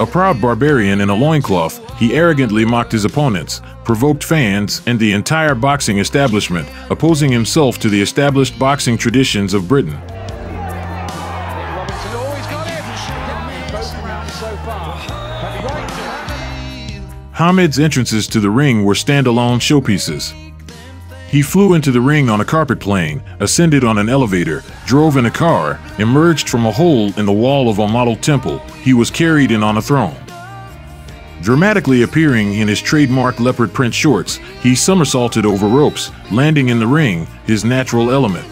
A proud barbarian in a loincloth, he arrogantly mocked his opponents, provoked fans and the entire boxing establishment, opposing himself to the established boxing traditions of Britain. Hamed's entrances to the ring were standalone showpieces. He flew into the ring on a carpet plane, ascended on an elevator, drove in a car, emerged from a hole in the wall of a model temple. He was carried in on a throne. Dramatically appearing in his trademark leopard print shorts, he somersaulted over ropes, landing in the ring, his natural element.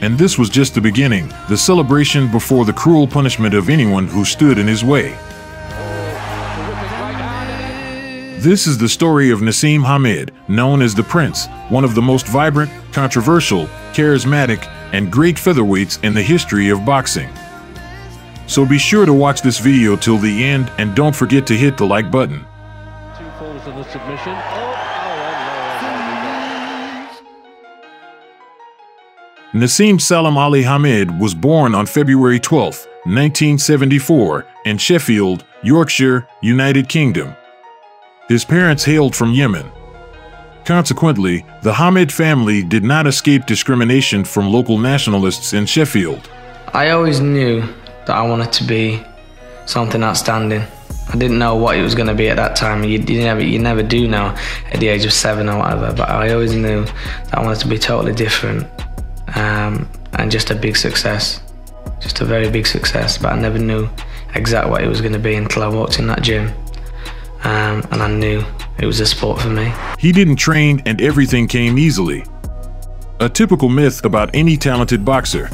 And this was just the beginning, the celebration before the cruel punishment of anyone who stood in his way. This is the story of Naseem Hamed, known as the Prince, one of the most vibrant, controversial, charismatic, and great featherweights in the history of boxing. So be sure to watch this video till the end and don't forget to hit the like button. Two falls on the submission. Oh, oh. Naseem Salam Ali Hamed was born on February 12, 1974, in Sheffield, Yorkshire, United Kingdom. His parents hailed from Yemen. Consequently, the Hamed family did not escape discrimination from local nationalists in Sheffield. I always knew that I wanted to be something outstanding. I didn't know what it was going to be at that time. You, you never, you never do know at the age of seven or whatever. But I always knew that I wanted to be totally different um, and just a big success, just a very big success. But I never knew exactly what it was going to be until I walked in that gym, um, and I knew it was a sport for me. He didn't train and everything came easily. A typical myth about any talented boxer.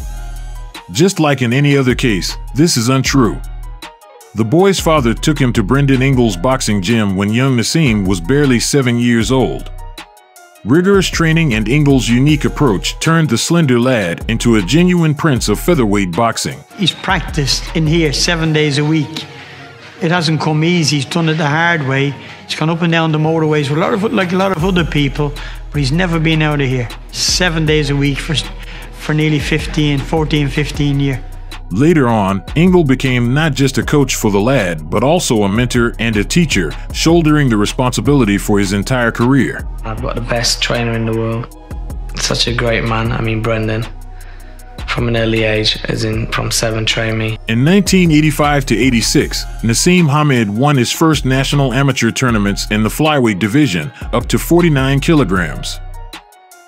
Just like in any other case, this is untrue. The boy's father took him to Brendan Ingle's boxing gym when young Naseem was barely seven years old. Rigorous training and Ingle's unique approach turned the slender lad into a genuine prince of featherweight boxing. He's practiced in here seven days a week. It hasn't come easy. He's done it the hard way. He's gone up and down the motorways with a lot of like a lot of other people, but he's never been out of here. Seven days a week for for nearly 15, 14, 15 years. Later on, Ingle became not just a coach for the lad, but also a mentor and a teacher, shouldering the responsibility for his entire career. I've got the best trainer in the world. Such a great man. I mean, Brendan, from an early age, as in from seven, trained me. In 1985 to 86, Naseem Hamed won his first national amateur tournaments in the flyweight division, up to 49 kilograms.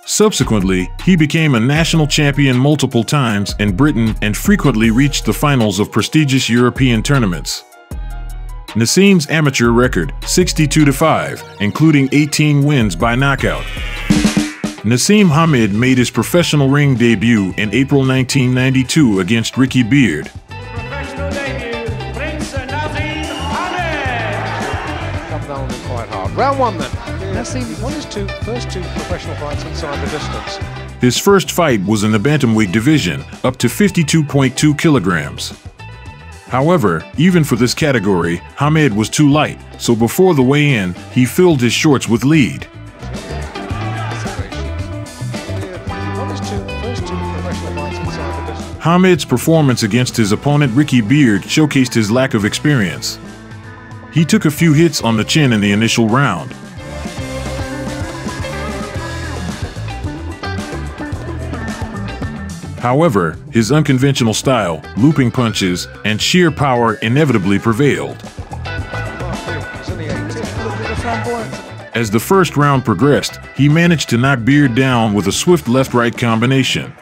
Subsequently, he became a national champion multiple times in Britain and frequently reached the finals of prestigious European tournaments. Naseem's amateur record 62 5, including 18 wins by knockout. Naseem Hamed made his professional ring debut in April 1992 against Ricky Beard. Professional debut, Prince Naseem Hamed. Come down quite hard. Round one then. Naseem won his two first two professional fights inside the distance. His first fight was in the bantamweight division, up to 52.2 kilograms. However, even for this category, Hamed was too light, so before the weigh-in, he filled his shorts with lead. Hamed's performance against his opponent Ricky Beard showcased his lack of experience. He took a few hits on the chin in the initial round. However, his unconventional style, looping punches, and sheer power inevitably prevailed. He's in the 18th. Look at the flamboyant. As the first round progressed, he managed to knock Beard down with a swift left right combination.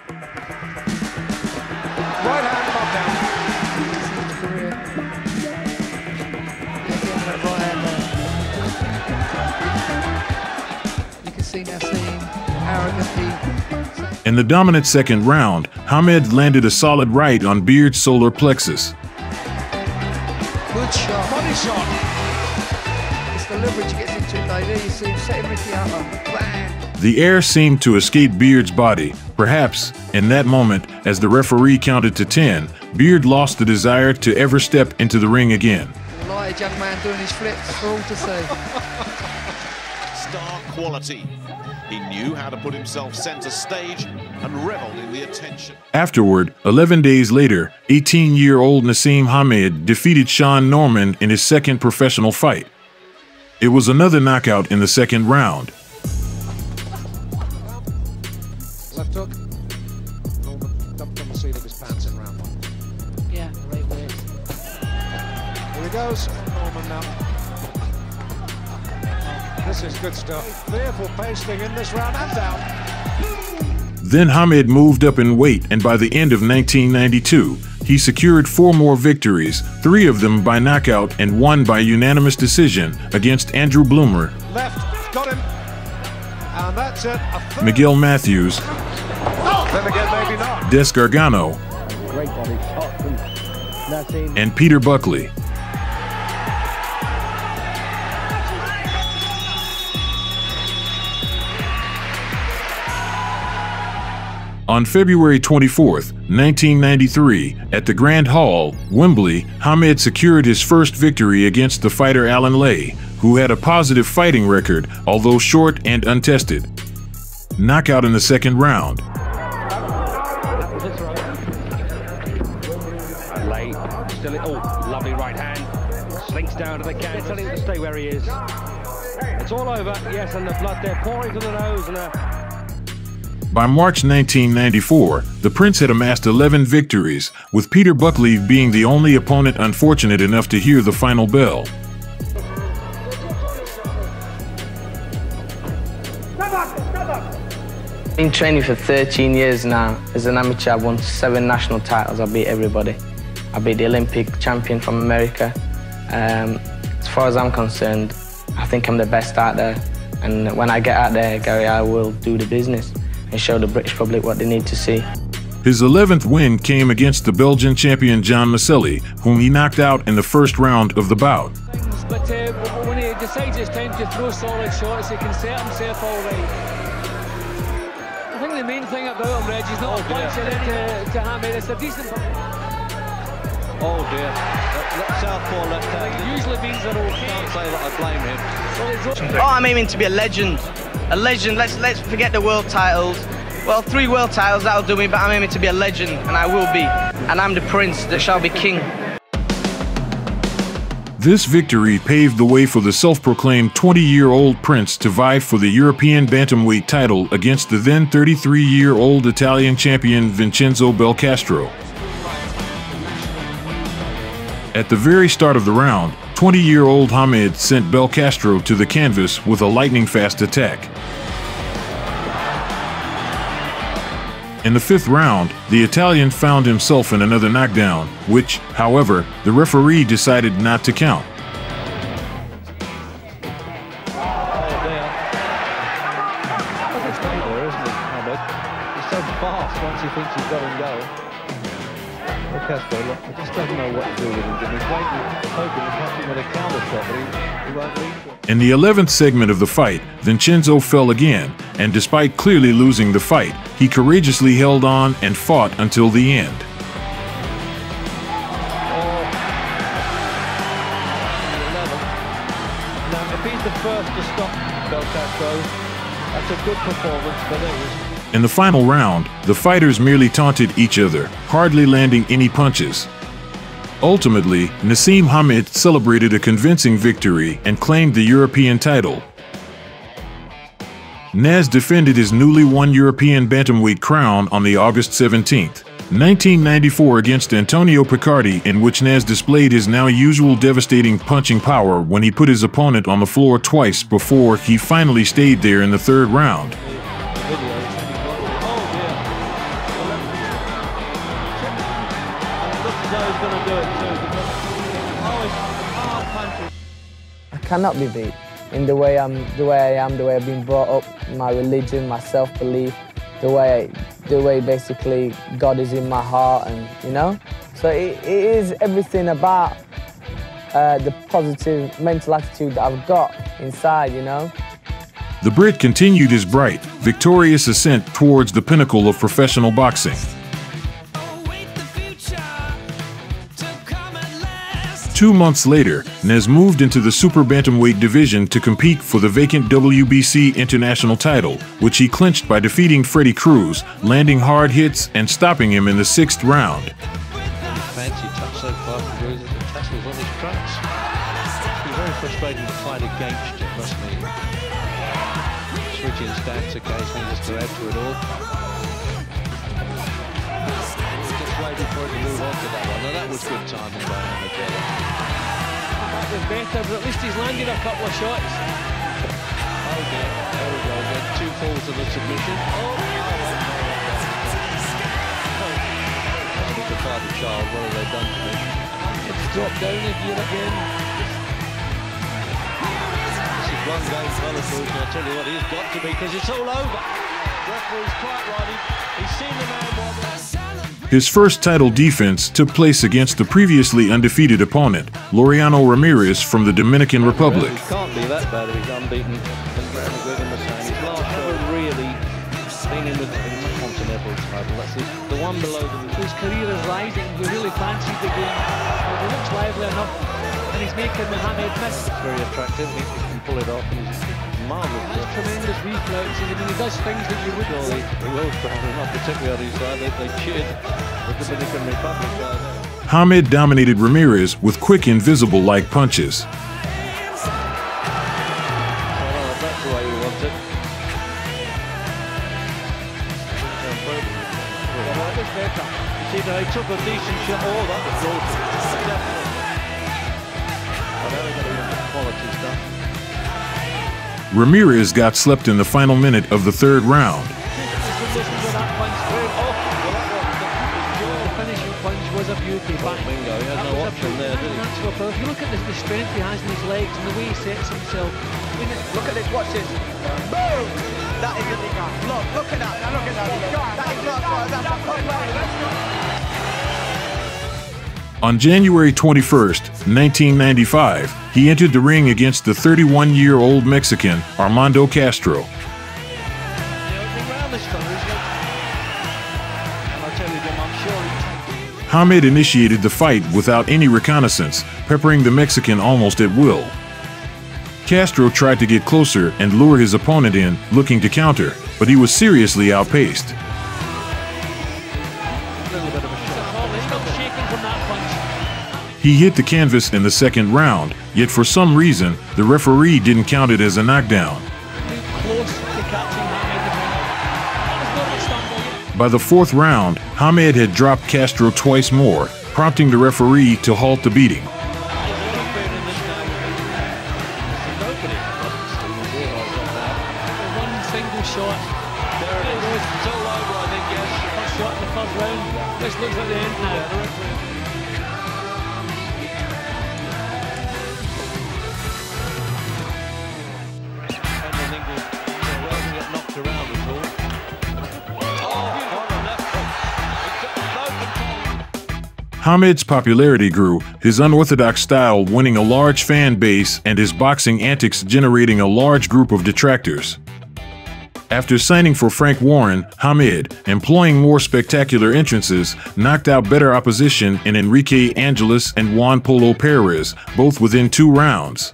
The dominant second round, Hamed landed a solid right on Beard's solar plexus. good shot. Body shot. It's the leverage he gets into it though. There you see him setting Ricky up. Bang! The air seemed to escape Beard's body. Perhaps, in that moment, as the referee counted to 10, Beard lost the desire to ever step into the ring again. Delighted young man doing his flips for all to see. star quality. He knew how to put himself centre stage and reveled in the attention. Afterward, 11 days later, 18 year old Naseem Hamed defeated Sean Norman in his second professional fight. It was another knockout in the second round. Left hook. Norman dumped on the seat of his pants in round one. Yeah, right way. Here he goes. Norman now. This is good stuff. Fearful pasting in this round and down. Then Hamed moved up in weight, and by the end of 1992, he secured four more victories, three of them by knockout and one by unanimous decision against Andrew Bloomer, Left. Got him. And that's it. A. Miguel Matthews, oh. Then again, maybe not. Des Gargano, Great body shot from Naseem. and Peter Buckley. On February 24, 1993, at the Grand Hall, Wembley, Hamed secured his first victory against the fighter Alan Ley, who had a positive fighting record, although short and untested. Knockout in the second round. Late, still it. Oh, lovely right hand. Slinks down to the canvas. Telling him to stay where he is. It's all over. Yes, and the blood there pouring from the nose and a By March 1994, the Prince had amassed 11 victories, with Peter Buckley being the only opponent unfortunate enough to hear the final bell. I've been training for 13 years now. As an amateur, I've won seven national titles. I beat everybody. I beat the Olympic champion from America. Um, as far as I'm concerned, I think I'm the best out there. And when I get out there, Gary, I will do the business and show the British public what they need to see. His 11th win came against the Belgian champion John Miceli, whom he knocked out in the first round of the bout. but uh, when he decides it's time to throw solid shots, he can set himself all right. I think the main thing about him, Reg, he's not punching into to Hamed. It's a decent. Oh dear. Southpaw left hand. It usually means they're okay. Can't say that I blame him. Oh, I'm aiming to be a legend. A legend. Let's let's forget the world titles. Well, three world titles that'll do me, but I'm aiming to be a legend, and I will be. And I'm the prince that shall be king. This victory paved the way for the self proclaimed 20 year old Prince to vie for the European Bantamweight title against the then 33 year old Italian champion Vincenzo Belcastro. At the very start of the round, 20 year old Hamed sent Belcastro to the canvas with a lightning fast attack. In the fifth round, the Italian found himself in another knockdown, which, however, the referee decided not to count. Dear. He's stay he, Ahmed? He's so fast once he thinks he's got him going. Well, Casper, look, he just doesn't know what to do with him. He's waiting, hoping to catch him a counter shot, but he, he won't reach. In the 11th segment of the fight, Vincenzo fell again, and despite clearly losing the fight, he courageously held on and fought until the end. Oh. Now, if he's the first to stop that's a good performance, but it was In the final round, the fighters merely taunted each other, hardly landing any punches. Ultimately, Naseem Hamed celebrated a convincing victory and claimed the European title. Naz defended his newly won European bantamweight crown on the August 17, 1994 against Antonio Picardi in which Naz displayed his now usual devastating punching power when he put his opponent on the floor twice before he finally stayed there in the third round. Cannot be beat in the way I'm, the way I am, the way I've been brought up, my religion, my self-belief, the way, the way basically God is in my heart, and you know. So it, it is everything about uh, the positive mental attitude that I've got inside, you know. The Brit continued his bright, victorious ascent towards the pinnacle of professional boxing. Two months later, Naz moved into the super bantamweight division to compete for the vacant WBC international title, which he clinched by defeating Freddie Cruz, landing hard hits and stopping him in the sixth round. Frustrating to fight against. Switching stance occasionally just to add to it all. Just waiting for to move on to that one. Now that was good timing by That was better, but at least he's landed a couple of shots. Oh dear, there we go again. Two falls of the submission. Oh, oh, oh, oh. At father child, what have they done to me? It's dropped down a gear again. This is one game fella Cruz, and I'll tell you what, he's got to be, because it's all over. Referee's quite right, he's seen the man wobble. His first title defense took place against the previously undefeated opponent, Laureano Ramirez from the Dominican Republic. He can't be that bad if he's unbeaten. As Graham McGuigan was saying, his last show really been in the continental title. That's the one below the His career is rising. He really fancies the game. He looks lively enough, and he's making Mohammed miss. very attractive. He can pull it off, and marvellous. Tremendous reflexes. I mean, he does things that you wouldn't Surely see. the world's proud enough, particularly on his side. They, they cheered the Dominican Republic. Hamed dominated Ramirez with quick invisible like punches. So, no, that's the way we want it. Well, that was better. See, they took a decent shot. Oh, that was Ramirez got slept in the final minute of the third round. Just listen to that punch through. Well, that was the finishing punch was a beauty. Bang. Bingo, he had That no was a option beauty. there, did he? Natural power. If you look at the, the strength he has in his legs and the way he sets himself. I mean, it- Look at this, watch this. Boom! That is illegal. Look, look at that. Now look at that. That is not right. That's a proper. On January 21, 1995, he entered the ring against the 31 year old Mexican Armando Castro. Hamed initiated the fight without any reconnaissance, peppering the Mexican almost at will. Castro tried to get closer and lure his opponent in, looking to counter, but he was seriously outpaced. He hit the canvas in the second round, yet for some reason, the referee didn't count it as a knockdown. By the fourth round, Hamed had dropped Castro twice more, prompting the referee to halt the beating. Hamed's popularity grew, his unorthodox style winning a large fan base and his boxing antics generating a large group of detractors. After signing for Frank Warren, Hamed, employing more spectacular entrances, knocked out better opposition in Enrique Angeles and Juan Polo Perez, both within two rounds.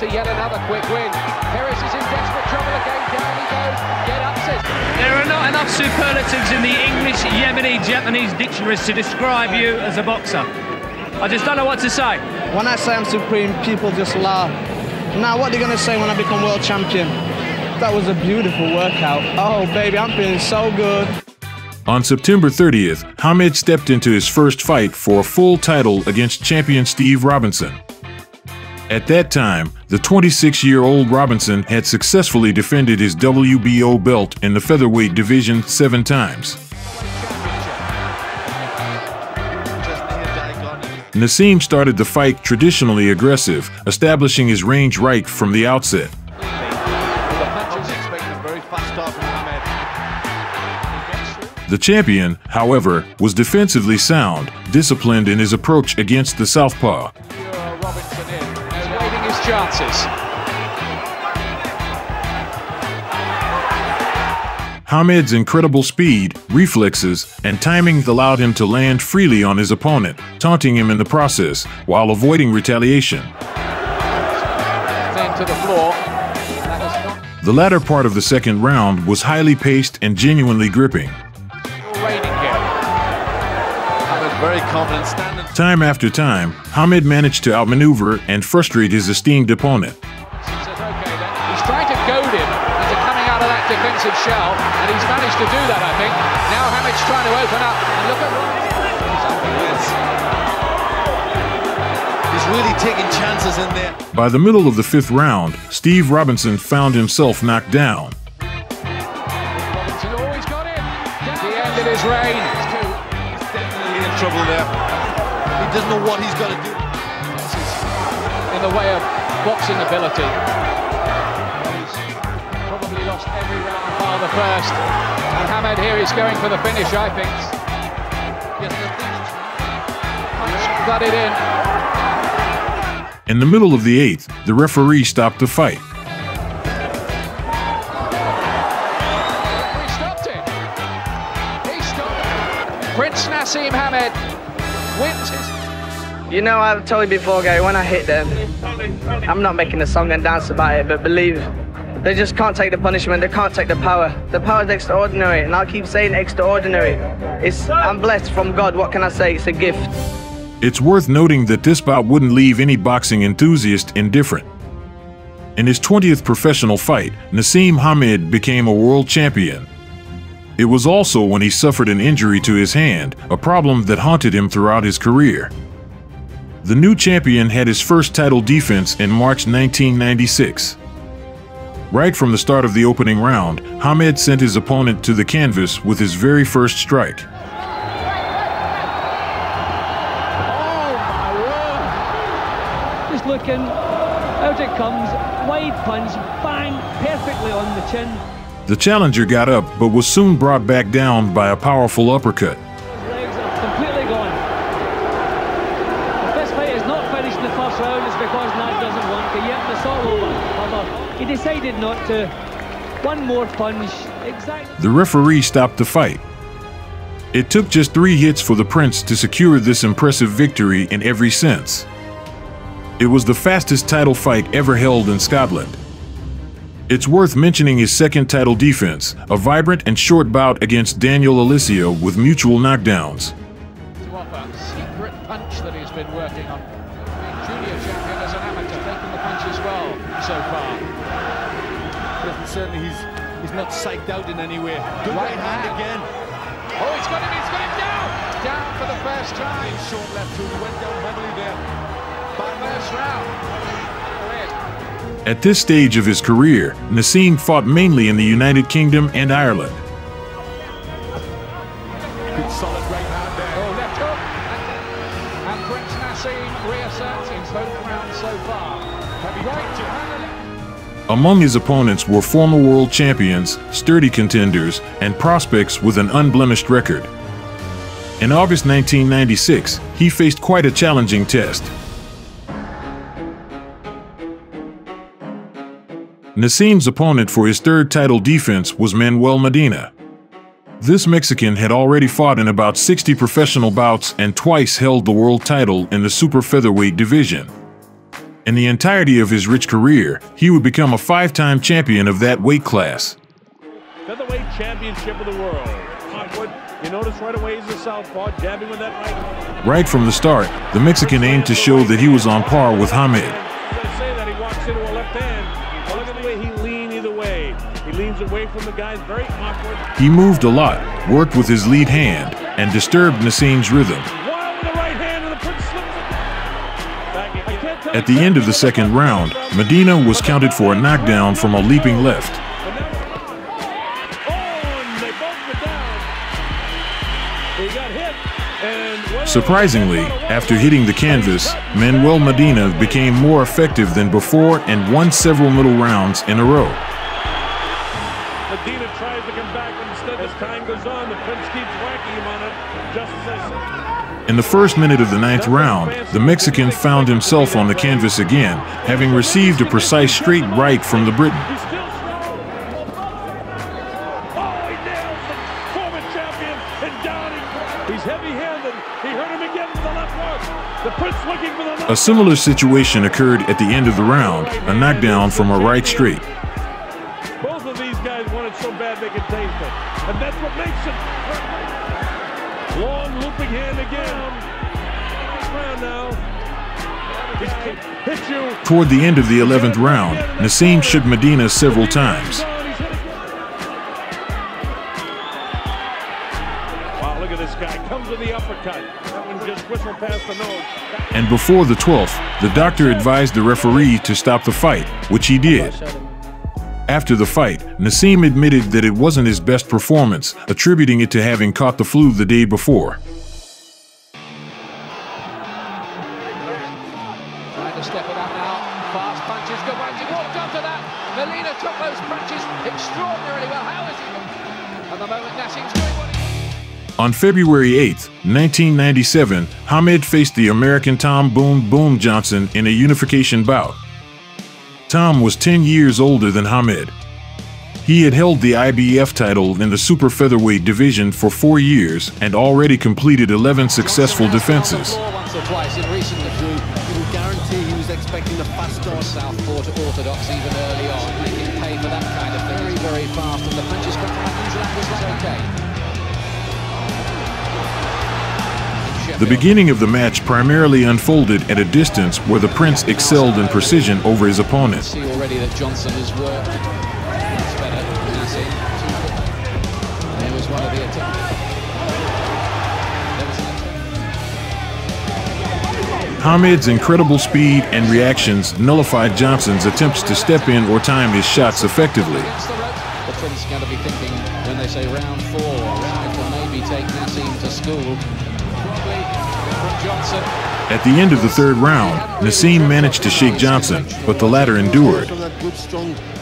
To yet another quick win? Harris is in desperate trouble again. Down he goes. Get up, says. There are not enough superlatives in the English, Yemeni, Japanese dictionaries to describe you as a boxer. I just don't know what to say. When I say I'm supreme, people just laugh. Now, what are they going to say when I become world champion? That was a beautiful workout. Oh, baby, I'm feeling so good. On September 30th, Hamed stepped into his first fight for a full title against champion Steve Robinson. At that time, the 26 year old Robinson had successfully defended his WBO belt in the featherweight division seven times. Naseem started the fight traditionally aggressive, establishing his range right from the outset. The champion, however, was defensively sound, disciplined in his approach against the southpaw. Chances. Hamed's incredible speed, reflexes, and timing allowed him to land freely on his opponent, taunting him in the process while avoiding retaliation. The floor. The latter part of the second round was highly paced and genuinely gripping. Raining here. Hamed very confident standing. Time after time, Hamed managed to outmaneuver and frustrate his esteemed opponent. Says, okay, then. He's trying to goad him into coming out of that defensive shell, and he's managed to do that, I think. Now Hamed's trying to open up, and look at He's really taking chances in there. By the middle of the fifth round, Steve Robinson found himself knocked down. Robinson always got him. The end of his reign. He's definitely in trouble there. He doesn't know what he's got to do. in the way of boxing ability. He's probably lost every round bar the first. And Hamed here is going for the finish, I think. Punch butted in. In the middle of the eighth, the referee stopped the fight. You know, I've told you before, Gary, when I hit them, I'm not making a song and dance about it, but believe they just can't take the punishment, they can't take the power. The power is extraordinary, and I'll keep saying extraordinary. It's, I'm blessed from God, what can I say? It's a gift. It's worth noting that this bout wouldn't leave any boxing enthusiast indifferent. In his 20th professional fight, Naseem Hamed became a world champion. It was also when he suffered an injury to his hand, a problem that haunted him throughout his career. The new champion had his first title defense in March 1996. Right from the start of the opening round, Hamed sent his opponent to the canvas with his very first strike. Just looking, out it comes, wide punch, bang, perfectly on the chin. The challenger got up but was soon brought back down by a powerful uppercut. His legs are completely gone. If this fight is not finished in the first round, it's because Nad doesn't want to. Yet it's all over. However, he decided not to. One more punch, exactly. The referee stopped the fight. It took just three hits for the Prince to secure this impressive victory in every sense. It was the fastest title fight ever held in Scotland. It's worth mentioning his second title defense, a vibrant and short bout against Daniel Alicea with mutual knockdowns. Not psyched out in any way. Good Right right hand hand. again. Oh, he's got him, he's got him down! Down for the first time. Short left hook went down heavily there. First round. At this stage of his career, Naseem fought mainly in the United Kingdom and Ireland. Among his opponents were former world champions, sturdy contenders, and prospects with an unblemished record. In August 1996, he faced quite a challenging test. Naseem's opponent for his third title defense was Manuel Medina. This Mexican had already fought in about 60 professional bouts and twice held the world title in the super featherweight division. In the entirety of his rich career, he would become a five-time champion of that weight class. Featherweight championship of the world. You notice right away he's a southpaw, jabbing with that right. Right from the start, the Mexican aimed to show that he was on par with Hamed. Say that, he walks into a left hand. Well, look at the way he leans either way. He leans away from the guys, very awkward. He moved a lot, worked with his lead hand, and disturbed Naseem's rhythm. At the end of the second round, Medina was counted for a knockdown from a leaping left. Surprisingly, after hitting the canvas, Manuel Medina became more effective than before and won several middle rounds in a row. In the first minute of the ninth round, the Mexican found himself on the canvas again, having received a precise straight right from the Briton. A similar situation occurred at the end of the round, a knockdown from a right straight. Toward the end of the 11th round, Naseem shook Medina several times. Wow, look at this guy. Comes with the uppercut. That one just whistled past the nose. And before the 12th, the doctor advised the referee to stop the fight, which he did. After the fight, Naseem admitted that it wasn't his best performance, attributing it to having caught the flu the day before. On February 8, 1997, Hamed faced the American Tom Boom Boom Johnson in a unification bout. Tom was 10 years older than Hamed. He had held the IBF title in the super featherweight division for four years and already completed 11 successful defenses. Very, very fast, and the okay. The beginning of the match primarily unfolded at a distance where the Prince excelled in precision over his opponent. See already that Johnson has worked much better than Naseem. There was one of the attacks. Hamed's incredible speed and reactions nullified Johnson's attempts to step in or time his shots effectively. The Prince going to be thinking when they say round four, round to maybe take Naseem to school. At the end of the third round, Naseem managed to shake Johnson, but the latter endured.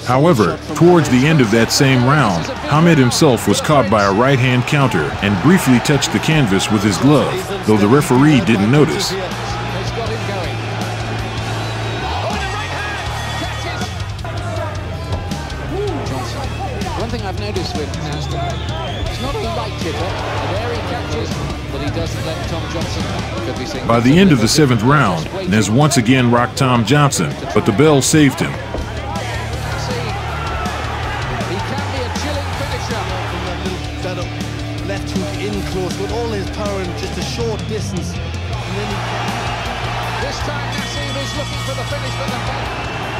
However, towards the end of that same round, Hamed himself was caught by a right hand counter and briefly touched the canvas with his glove, though the referee didn't notice. By the end of the seventh round, Naz once again rocked Tom Johnson, but the bell saved him.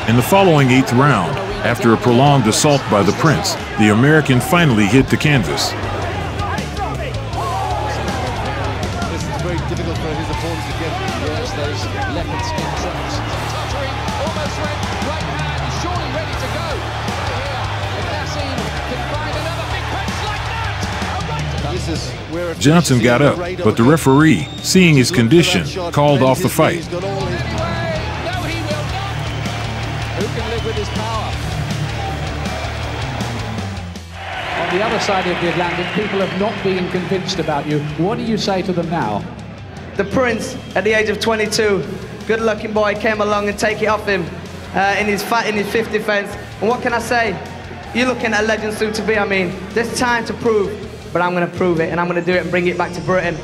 In the following eighth round, after a prolonged assault by the Prince, the American finally hit the canvas. Johnson got up, but the referee, seeing his condition, called off the fight. Who can live with his power? On the other side of the Atlantic, people have not been convinced about you. What do you say to them now? The Prince, at the age of 22, good looking boy, came along and take it off him uh, in his fight, in his fifth defense. And what can I say? You're looking at a legend soon to be. I mean, there's time to prove, but I'm going to prove it, and I'm going to do it and bring it back to Britain.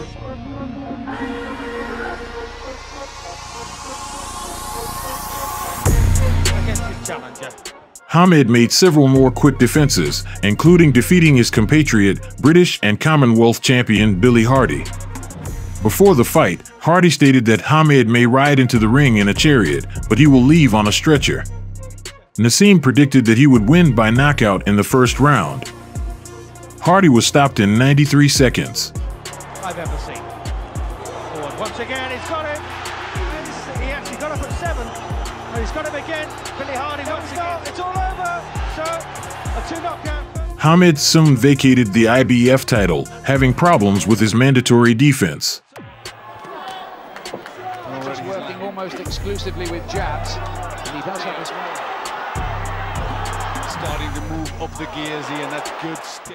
Hamed made several more quick defenses, including defeating his compatriot, British and Commonwealth champion Billy Hardy. Before the fight, Hardy stated that Hamed may ride into the ring in a chariot, but he will leave on a stretcher. Naseem predicted that he would win by knockout in the first round. Hardy was stopped in 93 seconds. I've ever seen. Forward once again, he's got it. And he actually got up at seven. And he's got him again. Billy Hardy once again. It's all over. So, a two knockout. Hamed soon vacated the IBF title, having problems with his mandatory defense. Just working almost exclusively with jabs, and he does have his way.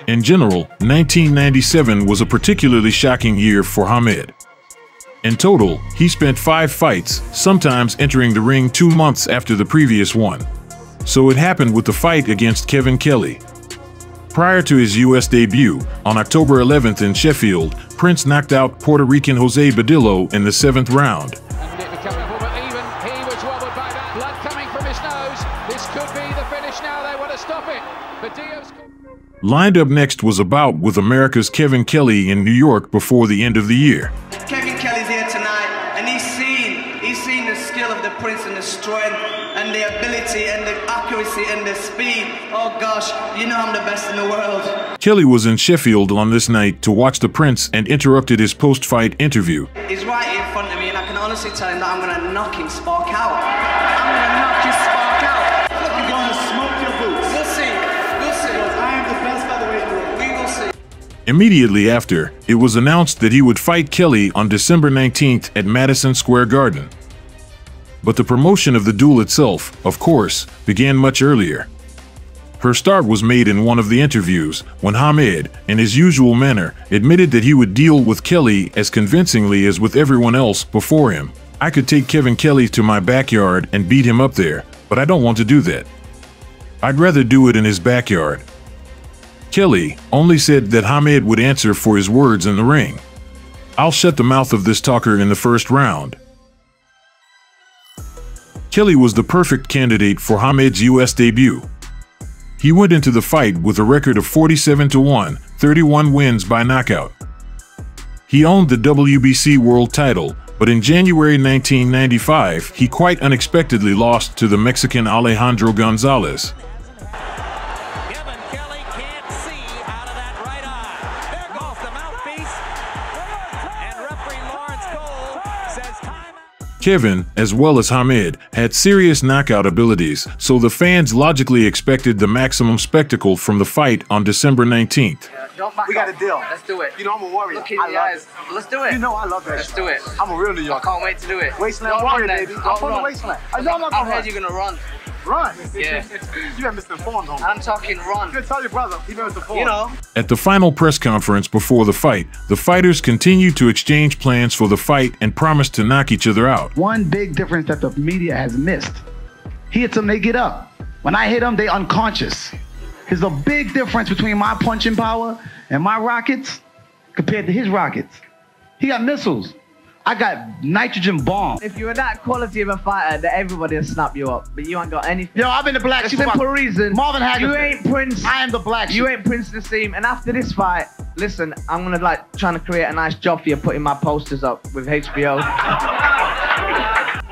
In general, 1997 was a particularly shocking year for Hamed. In total, he spent five fights, sometimes entering the ring two months after the previous one. So it happened with the fight against Kevin Kelly. Prior to his U.S. debut, on October 11th in Sheffield, Prince knocked out Puerto Rican Jose Badillo in the seventh round. Lined up next was a bout with America's Kevin Kelly in New York before the end of the year. Kevin Kelly's here tonight, and he's seen he's seen the skill of the Prince and the strength and the ability and the accuracy and the speed. Oh gosh, you know I'm the best in the world. Kelly was in Sheffield on this night to watch the Prince and interrupted his post-fight interview. He's right in front of me, and I can honestly tell him that I'm gonna knock him spark out. Immediately after, it was announced that he would fight Kelly on December 19th at Madison Square Garden. But the promotion of the duel itself, of course, began much earlier. Her start was made in one of the interviews when Hamed, in his usual manner, admitted that he would deal with Kelly as convincingly as with everyone else before him. I could take Kevin Kelly to my backyard and beat him up there, but I don't want to do that. I'd rather do it in his backyard. Kelly only said that Hamed would answer for his words in the ring. I'll shut the mouth of this talker in the first round. Kelly was the perfect candidate for Hamed's U.S. debut. He went into the fight with a record of 47 to 1, 31 wins by knockout. He owned the WBC World title, but in January 1995, he quite unexpectedly lost to the Mexican Alejandro Gonzalez. Kevin, as well as Hamed, had serious knockout abilities, so the fans logically expected the maximum spectacle from the fight on December 19th. we got a deal. Let's do it. You know I'm a warrior. Look in I the love eyes. Let's do it. You know I love that Let's shit. do it. I'm a real New Yorker. I can't wait to do it. Wasteland Don't warrior, baby. then. I'm from the wasteland. I know I'm not gonna heard run. you're gonna run. Run. Yeah. you have misinformed, homie. I'm talking run. You tell your brother. He knows the form. You know. At the final press conference before the fight, the fighters continued to exchange plans for the fight and promised to knock each other out. One big difference that the media has missed. He hits them, they get up. When I hit them, they unconscious. There's a big difference between my punching power and my rockets compared to his rockets. He got missiles. I got nitrogen bomb. If you were that quality of a fighter, then everybody will snap you up. But you ain't got anything. Yo, I've been the black sheep simple reason. Marvin Hagler You ain't Prince. I am the black You sheep. ain't Prince Naseem. And after this fight, listen, I'm gonna like trying to create a nice job for you, putting my posters up with HBO.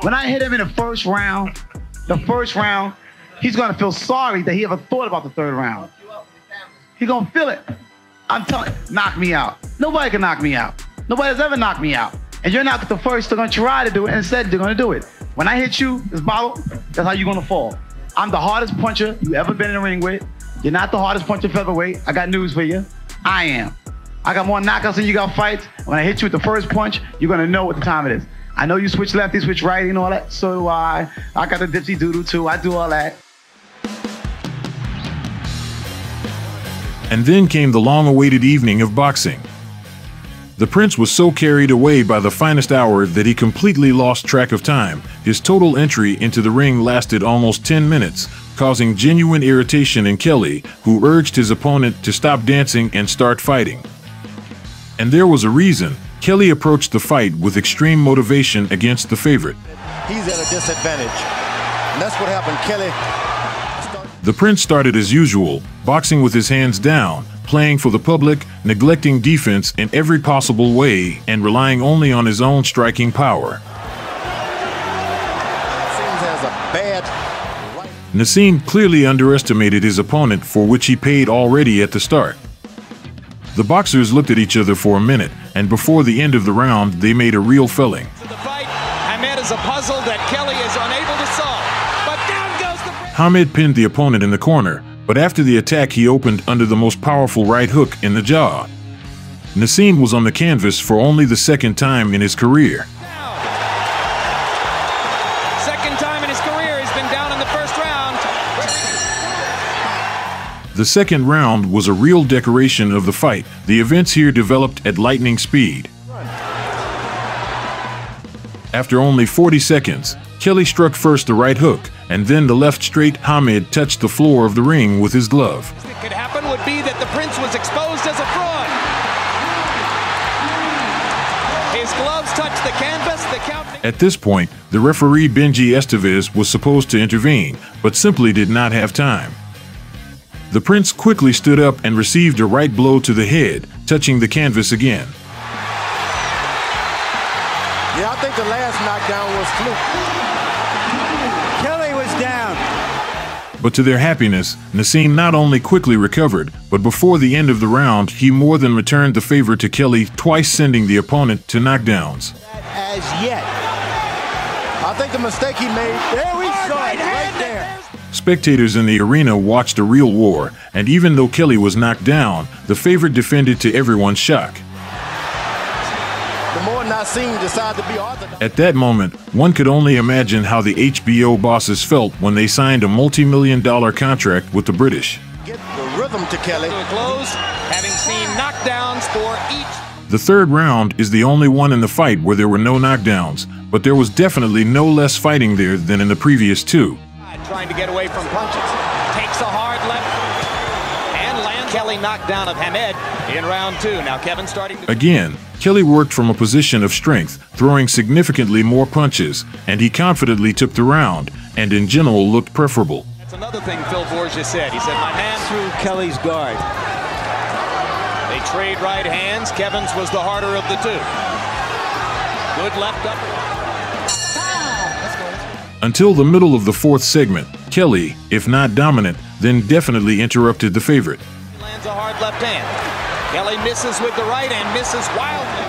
When I hit him in the first round, the first round, he's gonna feel sorry that he ever thought about the third round. He gonna feel it. I'm telling knock me out. Nobody can knock me out. Nobody has ever knocked me out. And you're not the first to gonna try to do it Instead, they're gonna do it. When I hit you, this bottle, that's how you're gonna fall. I'm the hardest puncher you ever been in the ring with. You're not the hardest puncher featherweight. I got news for you. I am. I got more knockouts than you got fights. When I hit you with the first punch, you're gonna know what the time it is. I know you switch lefty, switch righty, and all that. So do I. I got the dipsy doodle too. I do all that. And then came the long awaited evening of boxing. The prince was so carried away by the finest hour that he completely lost track of time. His total entry into the ring lasted almost 10 minutes, causing genuine irritation in Kelly, who urged his opponent to stop dancing and start fighting. And there was a reason. Kelly approached the fight with extreme motivation against the favorite. He's at a disadvantage. And that's what happened. Kelly The prince started as usual, boxing with his hands down, playing for the public, neglecting defense in every possible way, and relying only on his own striking power. seems has a bad Naseem clearly underestimated his opponent, for which he paid already at the start. The boxers looked at each other for a minute, and before the end of the round, they made a real filling. Ahmed is a puzzle that Kelly is unable to solve. But down goes the Hamed pinned the opponent in the corner, but after the attack, he opened under the most powerful right hook in the jaw. Nassim was on the canvas for only the second time in his career. second time in his career he's been down in the first round. The second round was a real decoration of the fight. The events here developed at lightning speed. After only 40 seconds, Kelly struck first the right hook, and then the left straight Hamed touched the floor of the ring with his glove. That could happen would be that the Prince was exposed as a fraud. His gloves touched the canvas, the count... At this point, the referee Benji Estevez was supposed to intervene, but simply did not have time. The prince quickly stood up and received a right blow to the head, touching the canvas again. Yeah, I think the last knockdown was fluke. Kelly was down. But to their happiness, Naseem not only quickly recovered, but before the end of the round, he more than returned the favor to Kelly, twice sending the opponent to knockdowns. As yet. I think the mistake he made, there we saw it, right there. Spectators in the arena watched a real war, and even though Kelly was knocked down, the favorite defended to everyone's shock. The more Naseem decided to be orthodox. At that moment, one could only imagine how the HBO bosses felt when they signed a multi-million dollar contract with the British. Get the rhythm to Kelly. To a close, having seen knockdowns for each. The third round is the only one in the fight where there were no knockdowns, but there was definitely no less fighting there than in the previous two. Trying to get away from punches. Lands Kelly knocked down of Hamed in round two. Now Kevin starting to... Again, Kelly worked from a position of strength, throwing significantly more punches, and he confidently took the round, and in general looked preferable. That's another thing Phil Borges said. He said, my man through Kelly's guard. They trade right hands. Kevin's was the harder of the two. Good left upper. Until the middle of the fourth segment, Kelly, if not dominant, then definitely interrupted the favorite. Lands a hard left hand. Kelly misses with the right and misses wildly.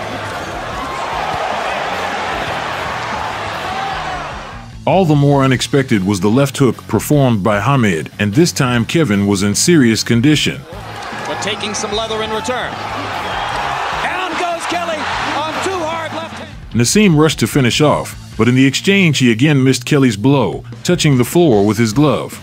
All the more unexpected was the left hook performed by Hamed, and this time Kevin was in serious condition. But taking some leather in return. Down goes Kelly on two hard left hand. Naseem rushed to finish off, but in the exchange he again missed Kelly's blow, touching the floor with his glove.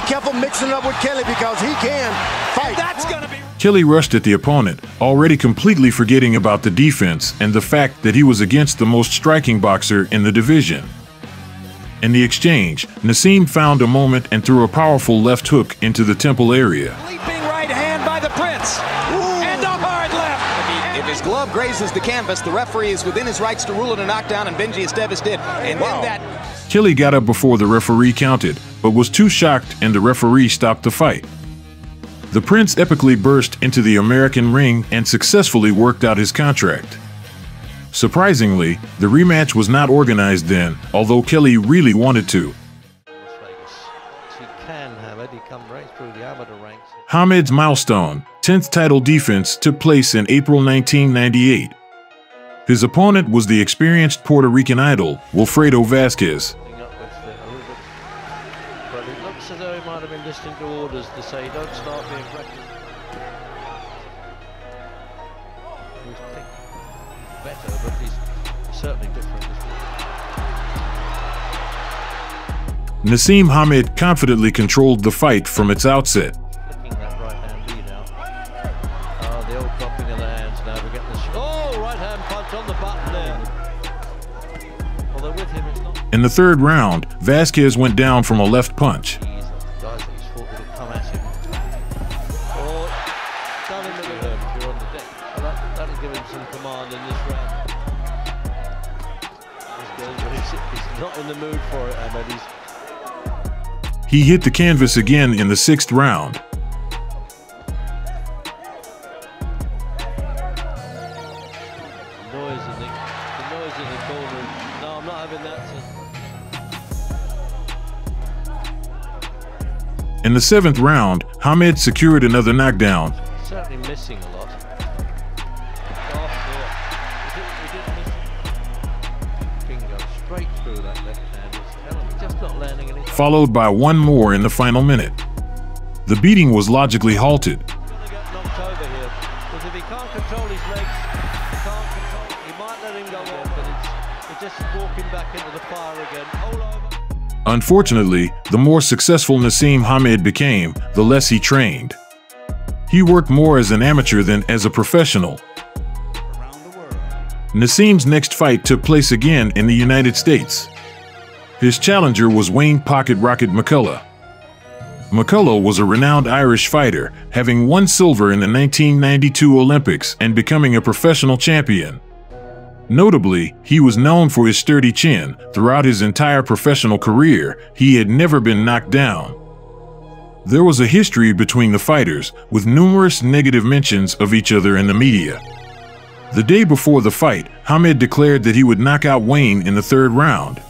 Be careful mixing up with Kelly because he can fight. And that's going to be. Kelly rushed at the opponent, already completely forgetting about the defense and the fact that he was against the most striking boxer in the division. In the exchange, Naseem found a moment and threw a powerful left hook into the temple area. His glove grazes the canvas, the referee is within his rights to rule it a knockdown, and Benji Estevez did. And Wow. then that. Kelly got up before the referee counted, but was too shocked and the referee stopped the fight. The Prince epically burst into the American ring and successfully worked out his contract. Surprisingly, the rematch was not organized then, although Kelly really wanted to. She can have it. He come right through the amateur ranks. Hamed's milestone, 10th title defense, took place in April 1998. His opponent was the experienced Puerto Rican idol, Wilfredo Vasquez. Putting up with it a little bit. But it looks as though he might have been listening to orders to say, don't start being reckless. He's better, but he's certainly different. Naseem Hamed confidently controlled the fight from its outset. In the third round, Vasquez went down from a left punch. He hit the canvas again in the sixth him. In the seventh round, Hamed secured another knockdown. certainly missing a lot. Off there. He didn't, he didn't miss. Bingo, straight through that left hand. It's terrible. Just not landing anything. followed by one more in the final minute. The beating was logically halted. Unfortunately, the more successful Naseem Hamed became, the less he trained. He worked more as an amateur than as a professional. Naseem's next fight took place again in the United States. His challenger was Wayne Pocket Rocket McCullough. McCullough was a renowned Irish fighter, having won silver in the 1992 Olympics and becoming a professional champion. Notably, he was known for his sturdy chin. Throughout his entire professional career, he had never been knocked down. There was a history between the fighters, with numerous negative mentions of each other in the media. The day before the fight, Hamed declared that he would knock out Wayne in the third round.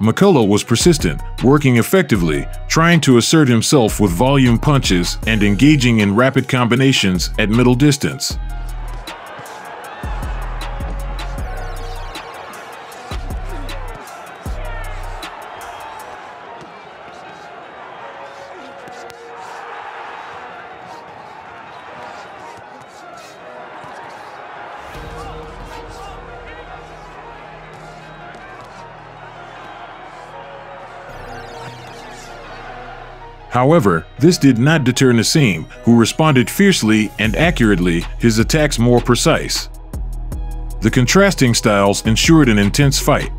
McCullough was persistent, working effectively, trying to assert himself with volume punches and engaging in rapid combinations at middle distance. However, this did not deter Naseem, who responded fiercely and accurately, his attacks more precise. The contrasting styles ensured an intense fight.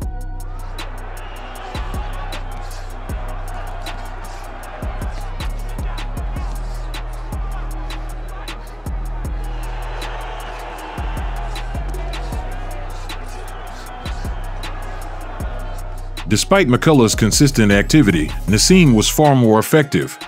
Despite McCullough's consistent activity, Naseem was far more effective.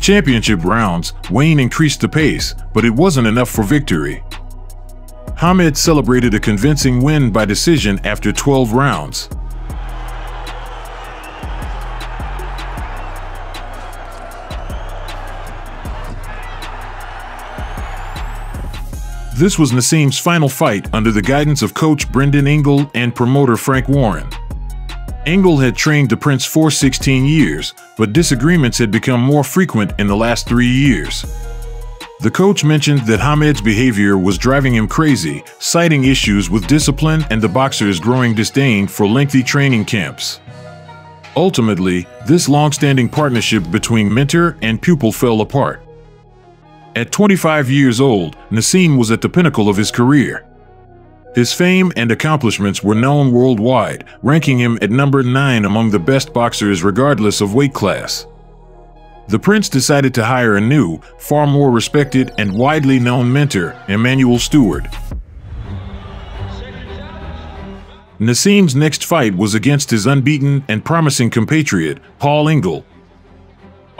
Championship rounds, Wayne increased the pace, but it wasn't enough for victory. Hamed celebrated a convincing win by decision after 12 rounds. This was Naseem's final fight under the guidance of coach Brendan Ingle and promoter Frank Warren. Ingle had trained the Prince for 16 years, but disagreements had become more frequent in the last three years. The coach mentioned that Hamed's behavior was driving him crazy, citing issues with discipline and the boxer's growing disdain for lengthy training camps. Ultimately, this long-standing partnership between mentor and pupil fell apart. At 25 years old, Naseem was at the pinnacle of his career. His fame and accomplishments were known worldwide, ranking him at number 9 among the best boxers regardless of weight class. The prince decided to hire a new, far more respected and widely known mentor, Emanuel Steward. Naseem's next fight was against his unbeaten and promising compatriot, Paul Ingle.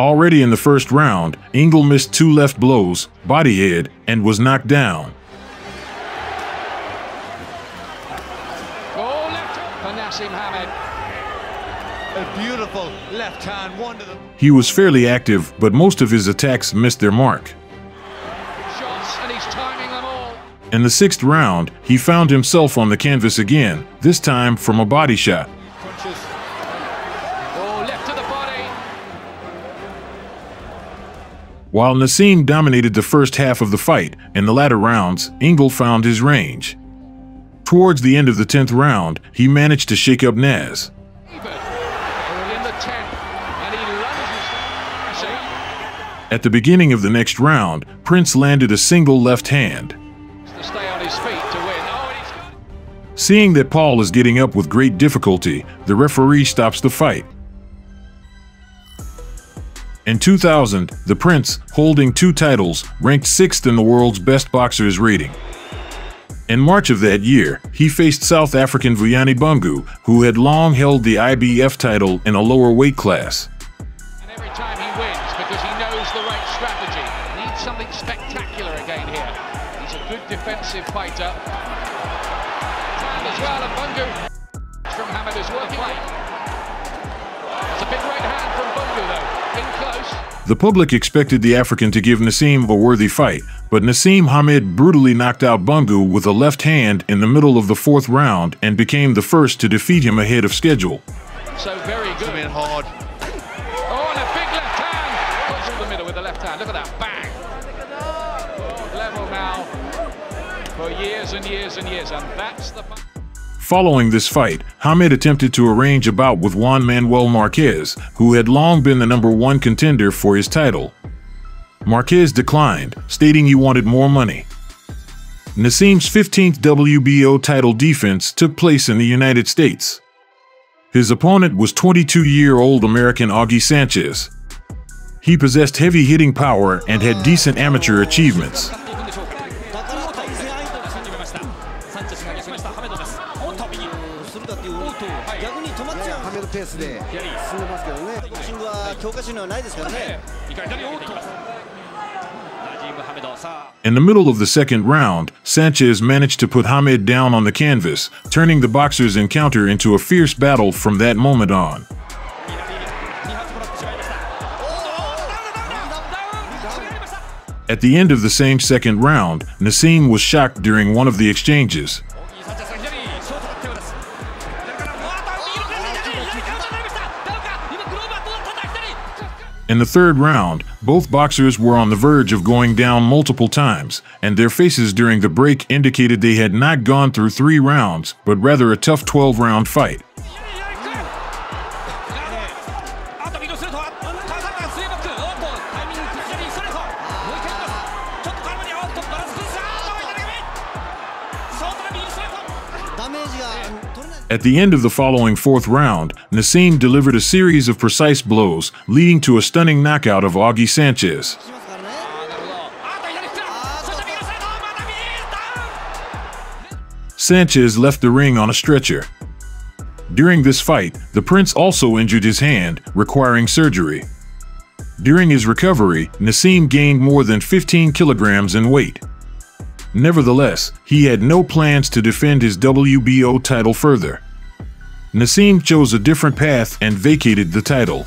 Already in the first round, Ingle missed two left blows, body head, and was knocked down. A beautiful left hand, one to the He was fairly active, but most of his attacks missed their mark. shots, and he's timing them all. In the sixth round, he found himself on the canvas again, this time from a body shot. Oh. While Naseem dominated the first half of the fight, in the latter rounds, Ingle found his range. Towards the end of the 10th round, he managed to shake up Naz. At the beginning of the next round, Prince landed a single left hand. To stay on his feet to win. Oh, and he's got Seeing that Paul is getting up with great difficulty, the referee stops the fight. In 2000, the Prince, holding two titles, ranked sixth in the world's best boxers rating. In March of that year, he faced South African Vuyani Bungu, who had long held the IBF title in a lower weight class. And every time he wins, good defensive fighter. And as well, and Bungu from Hamed is working. It's a big right hand from Bungu though. The public expected the African to give Naseem a worthy fight, but Naseem Hamed brutally knocked out Bungu with a left hand in the middle of the fourth round and became the first to defeat him ahead of schedule. So very good. Years and years and years. And that's the... Following this fight, Hamed attempted to arrange a bout with Juan Manuel Marquez, who had long been the number one contender for his title. Marquez declined, stating he wanted more money. Naseem's 15th WBO title defense took place in the United States. His opponent was 22-year-old American Augie Sanchez. He possessed heavy hitting power and had decent amateur achievements. のはないですからね。In the middle of the second round, Sanchez managed to put Hamed down on the canvas, turning the boxer's encounter into a fierce battle from that moment on. At the end of the same second round, Naseem was shocked during one of the exchanges, In the third round, both boxers were on the verge of going down multiple times, and their faces during the break indicated they had not gone through three rounds, but rather a tough 12 round fight. At the end of the following fourth round, Naseem delivered a series of precise blows, leading to a stunning knockout of Augie Sanchez. Sanchez left the ring on a stretcher. During this fight, the Prince also injured his hand, requiring surgery. During his recovery, Naseem gained more than 15 kilograms in weight. Nevertheless, he had no plans to defend his WBO title further. Naseem chose a different path and vacated the title.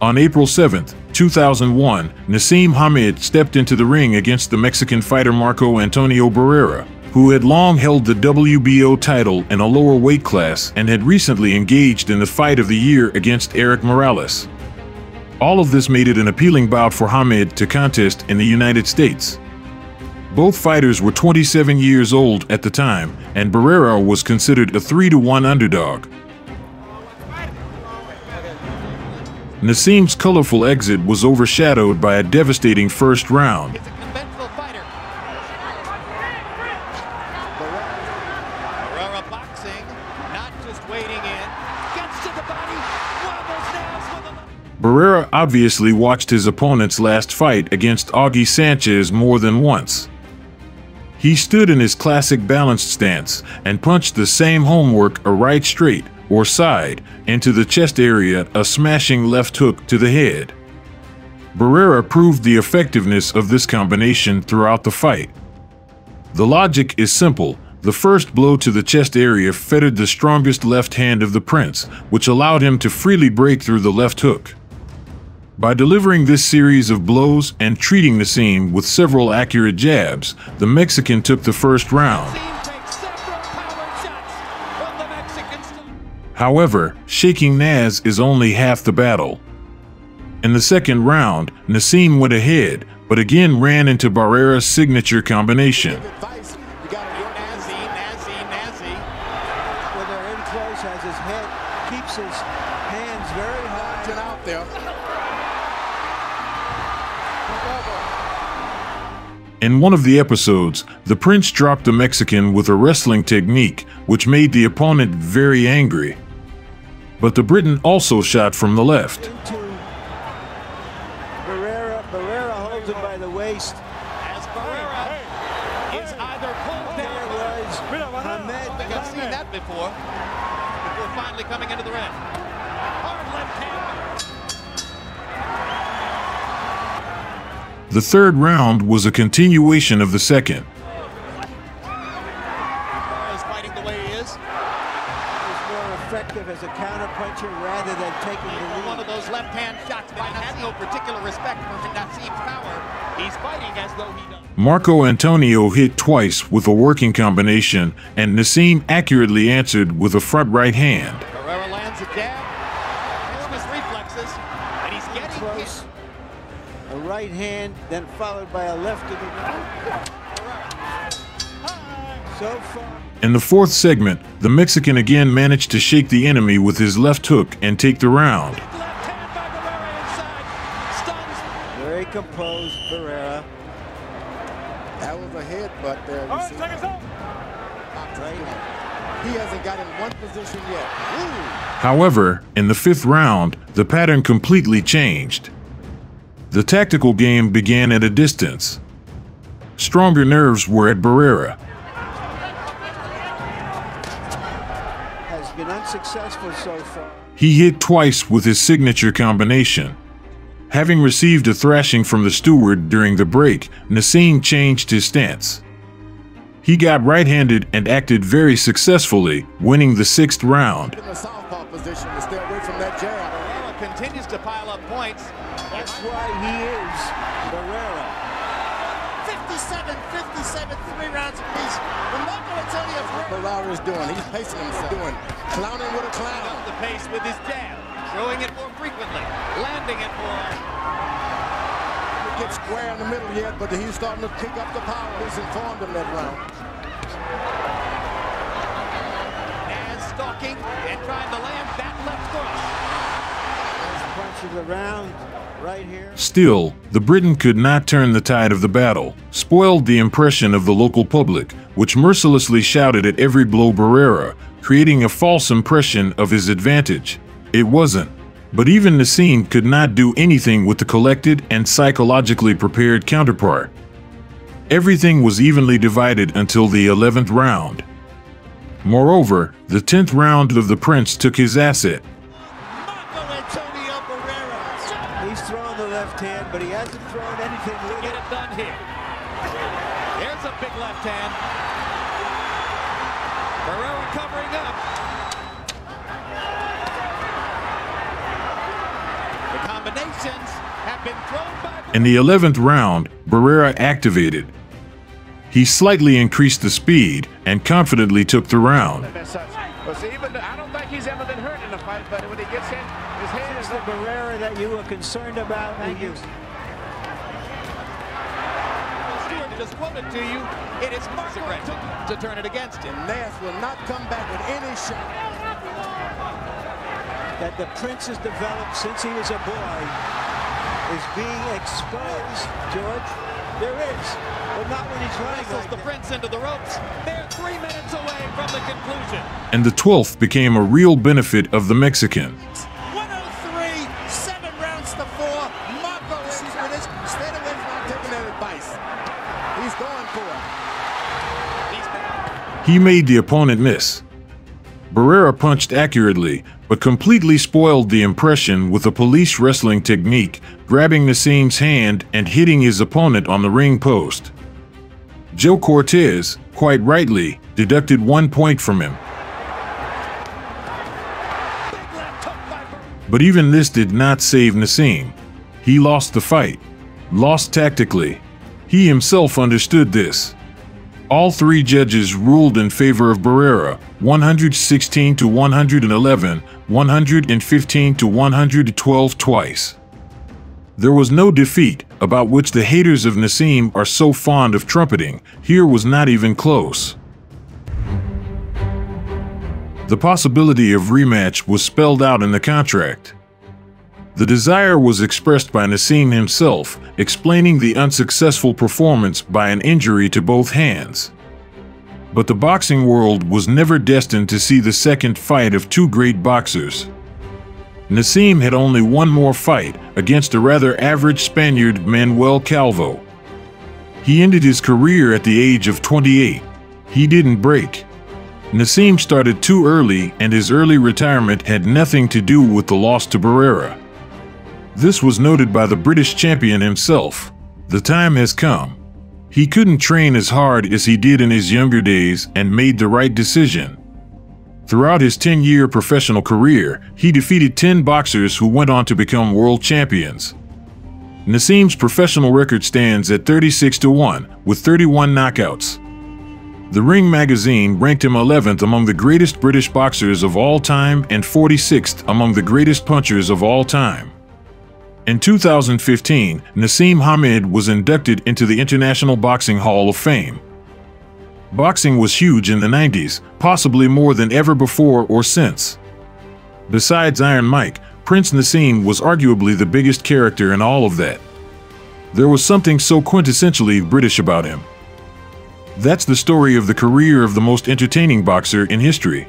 On April 7, 2001, Naseem Hamed stepped into the ring against the Mexican fighter Marco Antonio Barrera, who had long held the WBO title in a lower weight class and had recently engaged in the fight of the year against Erik Morales. All of this made it an appealing bout for Hamed to contest in the United States. Both fighters were 27 years old at the time, and Barrera was considered a 3 to 1 underdog. Naseem's colorful exit was overshadowed by a devastating first round. Barrera boxing, not just waiting in. Gets to the body, wobbles now with a... Barrera obviously watched his opponent's last fight against Augie Sanchez more than once. He stood in his classic balanced stance and punched the same homework a right straight or side into the chest area, a smashing left hook to the head. Barrera proved the effectiveness of this combination throughout the fight. The logic is simple. The first blow to the chest area fettered the strongest left hand of the prince, which allowed him to freely break through the left hook. By delivering this series of blows and treating Naseem with several accurate jabs, the Mexican took the first round. However, shaking Naz is only half the battle. In the second round, Naseem went ahead, but again ran into Barrera's signature combination. In one of the episodes, the prince dropped the Mexican with a wrestling technique, which made the opponent very angry. But the Briton also shot from the left. Barrera, Barrera holds him by the waist. As Barrera is either pulled down was Hamed. I think I've seen that before. Before finally coming into the ring. The third round was a continuation of the second. Is fighting the way he is. He's more effective as a counterpuncher rather than taking the lead. One of those those left-hand shots, but he had no particular respect for Naseem's power. He's fighting as though he does. Marco Antonio hit twice with a working combination, and Naseem accurately answered with a front right hand. Then followed by a left to the So far. In the fourth segment, the Mexican again managed to shake the enemy with his left hook and take the round. Very composed, Barrera. That was a headbutt there. You see. He hasn't got in one position yet. Ooh. However, in the fifth round, the pattern completely changed. The tactical game began at a distance. Stronger nerves were at Barrera. Has been unsuccessful so far. He hit twice with his signature combination. Having received a thrashing from the steward during the break, Naseem changed his stance. He got right-handed and acted very successfully, winning the sixth round. In the southpaw position to stay away from that jab. Barrera continues to pile up points. That's why he is Barrera. 57, 57, three rounds apiece. But Marco Antonio Barrera is doing. He's pacing himself. Doing clowning with a clown. Up the pace with his jab, throwing it more frequently, landing it more. He get square in the middle yet, but he's starting to pick up the power. He's informed him that round. And stalking and trying to land that left cross. Punch of Still, the Briton could not turn the tide of the battle, spoiled the impression of the local public, which mercilessly shouted at every blow Barrera, creating a false impression of his advantage. It wasn't. But even Naseem could not do anything with the collected and psychologically prepared counterpart. Everything was evenly divided until the 11th round. Moreover, the 10th round of the Prince took his asset. He's throwing the left hand, but he hasn't thrown anything with Get it. it done here. There's a big left hand. Barrera covering up. The combinations have been thrown by In the 11th round, Barrera activated. He slightly increased the speed and confidently took the round. Well, see, even I don't think he's ever been hurt in a fight, but when he gets hit, his hand Is is the. Barrera that you were concerned about? Thank you. Steward just quoted to you. It is Marco to, to turn it against him. Nash will not come back with any shot. That the Prince has developed since he was a boy is being exposed, George. There is, but not when he's running Wrestles like the. Prince into the ropes. They're three minutes away from the conclusion. And the 12th became a real benefit of the Mexican. 103, seven rounds to four. Marco is with his. Stay away from taking advice. He's going for it. He made the opponent miss. Barrera punched accurately, but completely spoiled the impression with a police wrestling technique, grabbing Naseem's hand and hitting his opponent on the ring post. Joe Cortez, quite rightly, deducted one point from him. But even this did not save Naseem. He lost the fight, lost tactically. He himself understood this. All three judges ruled in favor of Barrera, 116 to 111, 115 to 112 twice. There was no defeat, about which the haters of Naseem are so fond of trumpeting. Here was not even close. The possibility of rematch was spelled out in the contract. The desire was expressed by Naseem himself, explaining the unsuccessful performance by an injury to both hands. But the boxing world was never destined to see the second fight of two great boxers. Naseem had only one more fight against a rather average Spaniard Manuel Calvo. He ended his career at the age of 28. He didn't break. Naseem started too early and his early retirement had nothing to do with the loss to Barrera. This was noted by the British champion himself. The time has come. He couldn't train as hard as he did in his younger days and made the right decision. Throughout his 10-year professional career, he defeated 10 boxers who went on to become world champions. Naseem's professional record stands at 36 to 1, with 31 knockouts. The Ring magazine ranked him 11th among the greatest British boxers of all time and 46th among the greatest punchers of all time. In 2015, Naseem Hamed was inducted into the International Boxing Hall of Fame. Boxing was huge in the 90s, possibly more than ever before or since. Besides Iron Mike, Prince Naseem was arguably the biggest character in all of that. There was something so quintessentially British about him. That's the story of the career of the most entertaining boxer in history.